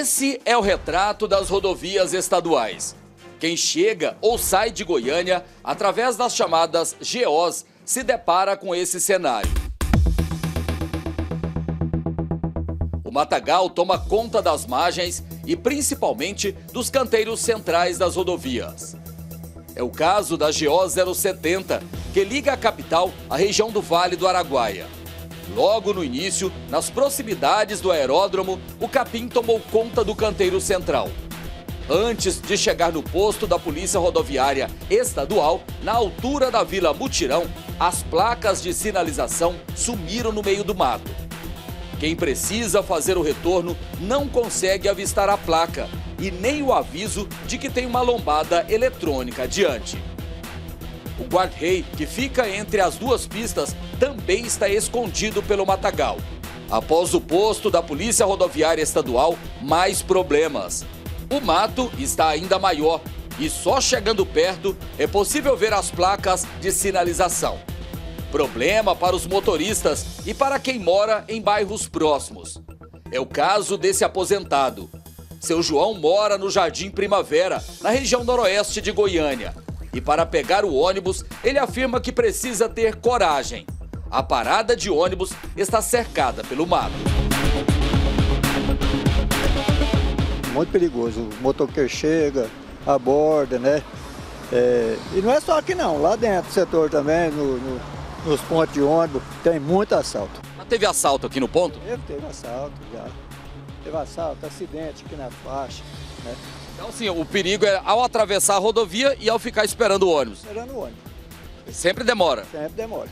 Esse é o retrato das rodovias estaduais. Quem chega ou sai de Goiânia através das chamadas GOs se depara com esse cenário. O matagal toma conta das margens e principalmente dos canteiros centrais das rodovias. É o caso da GO 070, que liga a capital à região do Vale do Araguaia. Logo no início, nas proximidades do aeródromo, o capim tomou conta do canteiro central. Antes de chegar no posto da Polícia Rodoviária Estadual, na altura da Vila Mutirão, as placas de sinalização sumiram no meio do mato. Quem precisa fazer o retorno não consegue avistar a placa e nem o aviso de que tem uma lombada eletrônica adiante. O guard-rei, que fica entre as duas pistas, também está escondido pelo matagal. Após o posto da Polícia Rodoviária Estadual, mais problemas. O mato está ainda maior e só chegando perto é possível ver as placas de sinalização. Problema para os motoristas e para quem mora em bairros próximos. É o caso desse aposentado. Seu João mora no Jardim Primavera, na região noroeste de Goiânia. E para pegar o ônibus, ele afirma que precisa ter coragem. A parada de ônibus está cercada pelo mato. Muito perigoso. O motoqueiro chega, aborda, né? É, e não é só aqui não, lá dentro do setor também, no, no, nos pontos de ônibus, tem muito assalto. Mas teve assalto aqui no ponto? Teve, teve assalto já. Teve assalto, acidente aqui na faixa, né? Então, assim, o perigo é ao atravessar a rodovia e ao ficar esperando o ônibus. Esperando o ônibus. Sempre demora. Sempre demora.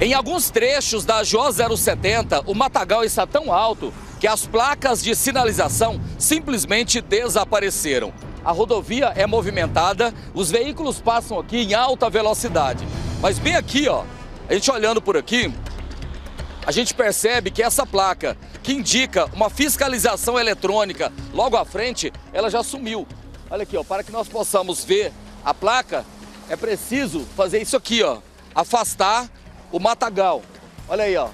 Em alguns trechos da GO 070, o matagal está tão alto que as placas de sinalização simplesmente desapareceram. A rodovia é movimentada, os veículos passam aqui em alta velocidade. Mas bem aqui, ó, a gente olhando por aqui, a gente percebe que essa placa, que indica uma fiscalização eletrônica logo à frente, ela já sumiu. Olha aqui, ó, para que nós possamos ver a placa, é preciso fazer isso aqui, ó, afastar o matagal. Olha aí, ó,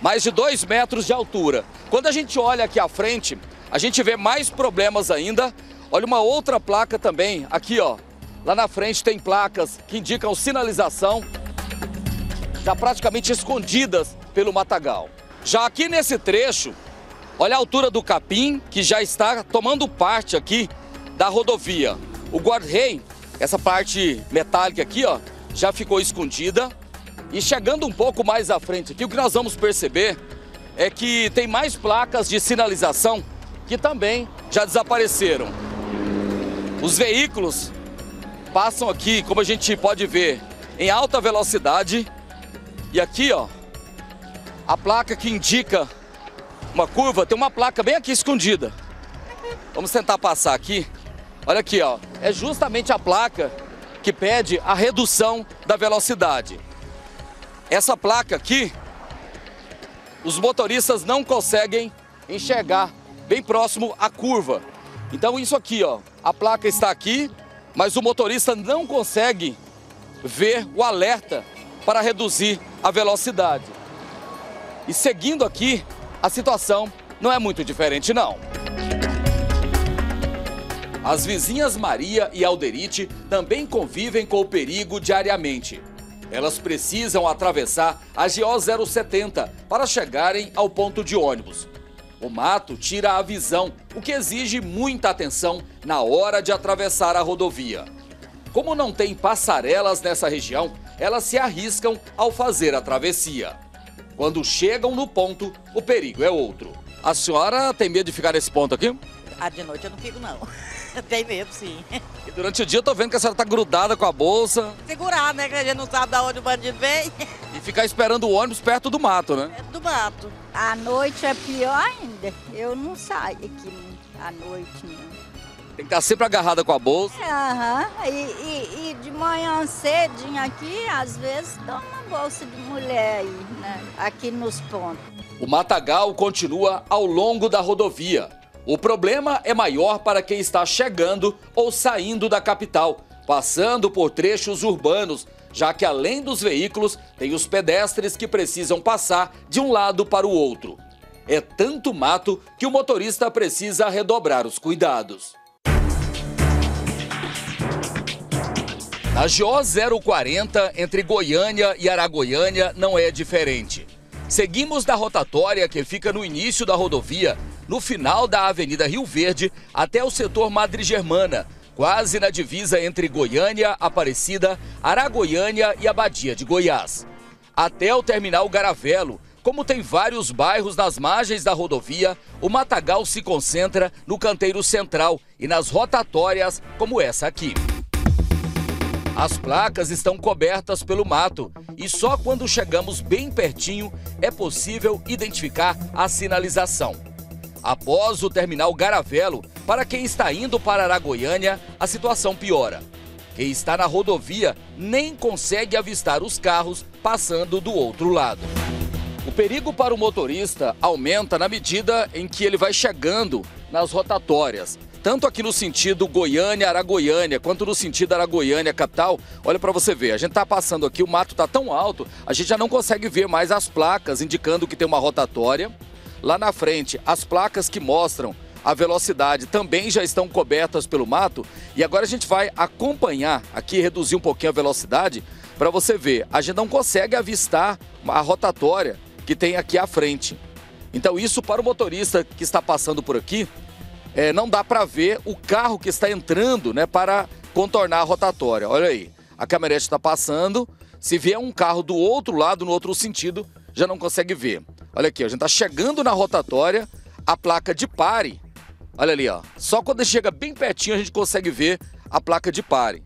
mais de dois metros de altura. Quando a gente olha aqui à frente, a gente vê mais problemas ainda. Olha uma outra placa também, aqui ó, lá na frente tem placas que indicam sinalização, já praticamente escondidas pelo matagal. Já aqui nesse trecho, olha a altura do capim, que já está tomando parte aqui da rodovia. O guarda-rei, essa parte metálica aqui, ó, já ficou escondida. E chegando um pouco mais à frente aqui, o que nós vamos perceber é que tem mais placas de sinalização que também já desapareceram. Os veículos passam aqui, como a gente pode ver, em alta velocidade. E aqui, ó, a placa que indica uma curva, tem uma placa bem aqui escondida. Vamos tentar passar aqui. Olha aqui, ó, é justamente a placa que pede a redução da velocidade. Essa placa aqui, os motoristas não conseguem enxergar bem próximo à curva. Então isso aqui, ó, a placa está aqui, mas o motorista não consegue ver o alerta para reduzir a velocidade. E seguindo aqui, a situação não é muito diferente não. As vizinhas Maria e Alderite também convivem com o perigo diariamente. Elas precisam atravessar a GO 070 para chegarem ao ponto de ônibus. O mato tira a visão, o que exige muita atenção na hora de atravessar a rodovia. Como não tem passarelas nessa região, elas se arriscam ao fazer a travessia. Quando chegam no ponto, o perigo é outro. A senhora tem medo de ficar nesse ponto aqui? Ah, de noite eu não fico, não. Tem medo, sim. E durante o dia eu tô vendo que a senhora tá grudada com a bolsa Segurar, né? Que a gente não sabe de onde o bandido vem. e ficar esperando o ônibus perto do mato, né? É do mato. À noite é pior ainda. Eu não saio aqui à noite, não. Tem que estar sempre agarrada com a bolsa. É, Aham. E, e- e de manhã cedinho aqui, às vezes, dou uma bolsa de mulher aí, né? Aqui nos pontos. O matagal continua ao longo da rodovia. O problema é maior para quem está chegando ou saindo da capital, passando por trechos urbanos, já que além dos veículos, tem os pedestres que precisam passar de um lado para o outro. É tanto mato que o motorista precisa redobrar os cuidados. Na GO 040, entre Goiânia e Aragoiânia, não é diferente. Seguimos da rotatória que fica no início da rodovia, no final da Avenida Rio Verde, até o setor Madre Germana, quase na divisa entre Goiânia, Aparecida, Aragoiânia e Abadia de Goiás. Até o terminal Garavelo, como tem vários bairros nas margens da rodovia, o matagal se concentra no canteiro central e nas rotatórias como essa aqui. As placas estão cobertas pelo mato e só quando chegamos bem pertinho é possível identificar a sinalização. Após o terminal Garavelo, para quem está indo para Aragoiânia, a situação piora. Quem está na rodovia nem consegue avistar os carros passando do outro lado. O perigo para o motorista aumenta na medida em que ele vai chegando nas rotatórias tanto aqui no sentido Goiânia-Aragoiânia, quanto no sentido Aragoiânia-capital. Olha para você ver, a gente está passando aqui, o mato está tão alto, a gente já não consegue ver mais as placas indicando que tem uma rotatória. Lá na frente, as placas que mostram a velocidade também já estão cobertas pelo mato. E agora a gente vai acompanhar aqui, reduzir um pouquinho a velocidade, para você ver. A gente não consegue avistar a rotatória que tem aqui à frente. Então isso para o motorista que está passando por aqui, é, não dá para ver o carro que está entrando né, para contornar a rotatória. Olha aí, a caminhonete está passando. Se vier um carro do outro lado, no outro sentido, já não consegue ver. Olha aqui, a gente está chegando na rotatória, a placa de pare. Olha ali, ó. Só quando chega bem pertinho a gente consegue ver a placa de pare.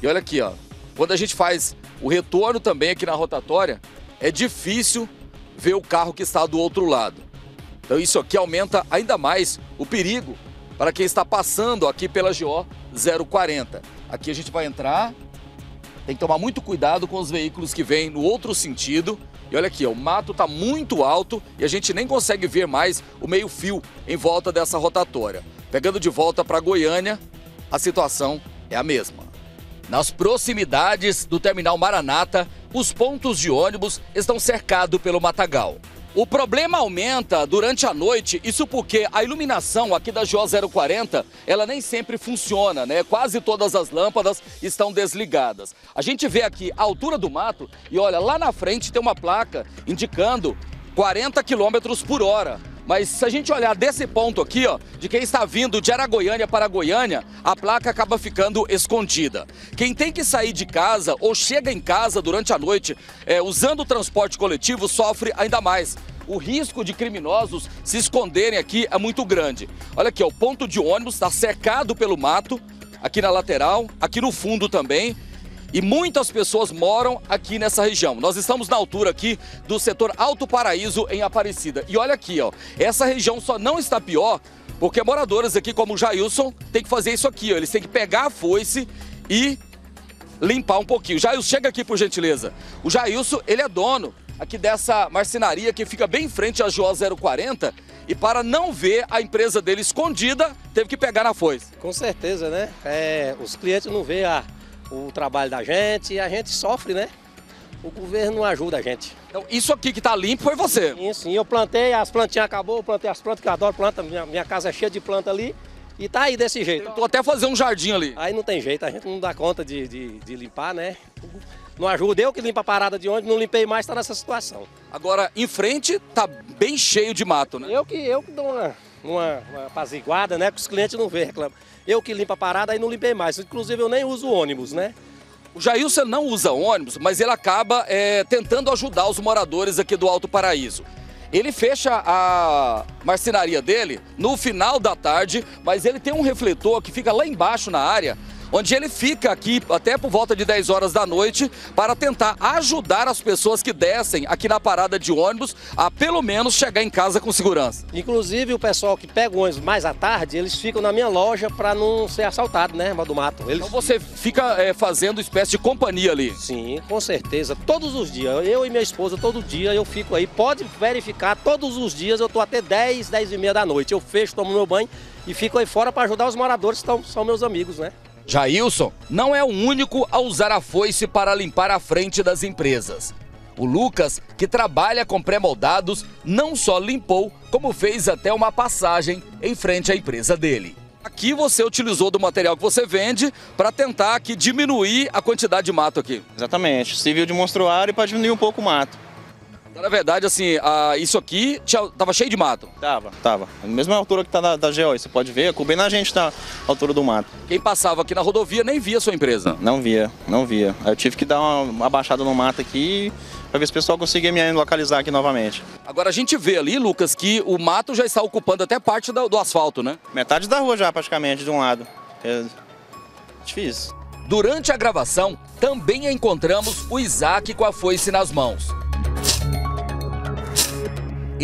E olha aqui, ó. Quando a gente faz o retorno também aqui na rotatória, é difícil ver o carro que está do outro lado. Então isso aqui aumenta ainda mais o perigo para quem está passando aqui pela GO 040. Aqui a gente vai entrar, tem que tomar muito cuidado com os veículos que vêm no outro sentido. E olha aqui, o mato está muito alto e a gente nem consegue ver mais o meio fio em volta dessa rotatória. Pegando de volta para Goiânia, a situação é a mesma. Nas proximidades do terminal Maranata, os pontos de ônibus estão cercados pelo matagal. O problema aumenta durante a noite, isso porque a iluminação aqui da GO 040, ela nem sempre funciona, né? Quase todas as lâmpadas estão desligadas. A gente vê aqui a altura do mato e olha, lá na frente tem uma placa indicando 40 km por hora. Mas se a gente olhar desse ponto aqui, ó, de quem está vindo de Aragoiânia para Goiânia, a placa acaba ficando escondida. Quem tem que sair de casa ou chega em casa durante a noite é, usando o transporte coletivo sofre ainda mais o risco de criminosos se esconderem aqui é muito grande. Olha aqui, ó, o ponto de ônibus está cercado pelo mato, aqui na lateral, aqui no fundo também. E muitas pessoas moram aqui nessa região. Nós estamos na altura aqui do setor Alto Paraíso, em Aparecida. E olha aqui, ó, essa região só não está pior porque moradores aqui, como o Jailson, tem que fazer isso aqui, ó. Eles têm que pegar a foice e limpar um pouquinho. Jailson, chega aqui, por gentileza. O Jailson, ele é dono aqui dessa marcenaria que fica bem em frente à GO 040 e para não ver a empresa dele escondida, teve que pegar na foice. Com certeza, né? É, os clientes não veem a, o trabalho da gente e a gente sofre, né? O governo não ajuda a gente. Então, isso aqui que está limpo foi você? Sim, sim. Eu plantei, as plantinhas acabou, eu plantei as plantas, que eu adoro planta, minha, minha casa é cheia de planta ali. E tá aí desse jeito. Tentou até fazer um jardim ali. Aí não tem jeito, a gente não dá conta de, de, de limpar, né? não ajuda. Eu que limpo a parada de onde não limpei mais, está nessa situação. Agora, em frente, tá bem cheio de mato, né? Eu que, eu que dou uma, uma, uma apaziguada, né? Que os clientes não veem, reclamam. Eu que limpo a parada, aí não limpei mais. Inclusive, eu nem uso ônibus, né? O Jailson não usa ônibus, mas ele acaba é, tentando ajudar os moradores aqui do Alto Paraíso. Ele fecha a marcenaria dele no final da tarde, mas ele tem um refletor que fica lá embaixo na área onde ele fica aqui até por volta de 10 horas da noite para tentar ajudar as pessoas que descem aqui na parada de ônibus a pelo menos chegar em casa com segurança. Inclusive o pessoal que pega o ônibus mais à tarde, eles ficam na minha loja para não ser assaltado, né, do mato. Eles... Então você fica é, fazendo espécie de companhia ali? Sim, com certeza. Todos os dias, eu e minha esposa, todo dia eu fico aí. Pode verificar, todos os dias eu tô até 10, 10 e meia da noite. Eu fecho, tomo meu banho e fico aí fora para ajudar os moradores que são meus amigos, né? Jailson não é o único a usar a foice para limpar a frente das empresas. O Lucas, que trabalha com pré-moldados, não só limpou, como fez até uma passagem em frente à empresa dele. Aqui você utilizou do material que você vende para tentar aqui diminuir a quantidade de mato aqui. Exatamente, civil de monstruário para diminuir um pouco o mato. Então, na verdade, assim, a, isso aqui tinha, tava cheio de mato. Tava, tava. A mesma altura que tá da, da GO, você pode ver, cobrindo a gente da altura do mato. Quem passava aqui na rodovia nem via a sua empresa. Não via, não via. Aí eu tive que dar uma abaixada no mato aqui para ver se o pessoal conseguia me localizar aqui novamente. Agora a gente vê ali, Lucas, que o mato já está ocupando até parte do, do asfalto, né? Metade da rua já, praticamente, de um lado. É difícil. Durante a gravação, também encontramos o Isaac com a foice nas mãos.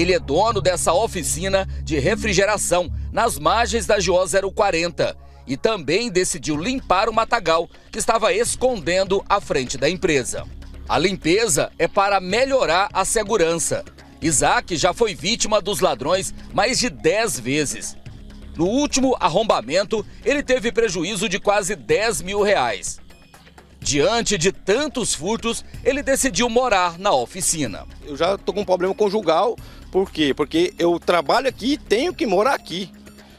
Ele é dono dessa oficina de refrigeração nas margens da GO 040 e também decidiu limpar o matagal que estava escondendo à frente da empresa. A limpeza é para melhorar a segurança. Isaac já foi vítima dos ladrões mais de 10 vezes. No último arrombamento, ele teve prejuízo de quase 10 mil reais. Diante de tantos furtos, ele decidiu morar na oficina. Eu já estou com um problema conjugal, por quê? Porque eu trabalho aqui e tenho que morar aqui.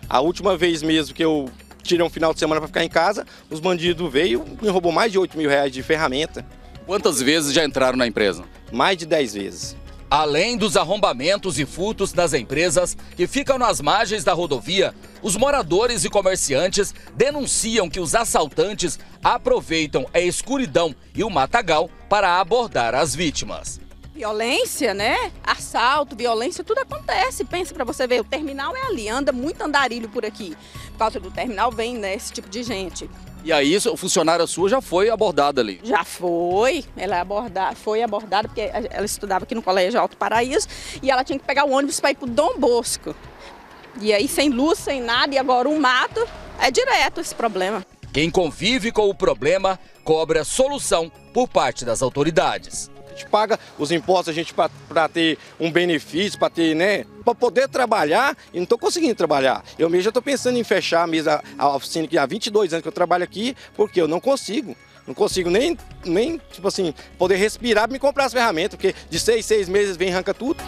A última vez mesmo que eu tirei um final de semana para ficar em casa, os bandidos veio e me roubou mais de 8 mil reais de ferramenta. Quantas vezes já entraram na empresa? Mais de 10 vezes. Além dos arrombamentos e furtos nas empresas que ficam nas margens da rodovia, os moradores e comerciantes denunciam que os assaltantes aproveitam a escuridão e o matagal para abordar as vítimas. Violência, né? Assalto, violência, tudo acontece. Pensa para você ver, o terminal é ali, anda muito andarilho por aqui. Por causa do terminal vem né, esse tipo de gente. E aí, o funcionário sua já foi abordada ali? Já foi. Ela aborda, foi abordada porque ela estudava aqui no Colégio Alto Paraíso e ela tinha que pegar o ônibus para ir para Dom Bosco. E aí, sem luz, sem nada, e agora um mato, é direto esse problema. Quem convive com o problema cobra solução por parte das autoridades. A gente paga os impostos a gente para ter um benefício, para ter, né, para poder trabalhar e não estou conseguindo trabalhar. Eu mesmo já estou pensando em fechar a mesa, a oficina que há 22 anos que eu trabalho aqui, porque eu não consigo. Não consigo nem, nem tipo assim, poder respirar me comprar as ferramentas, porque de seis, seis meses vem arranca tudo.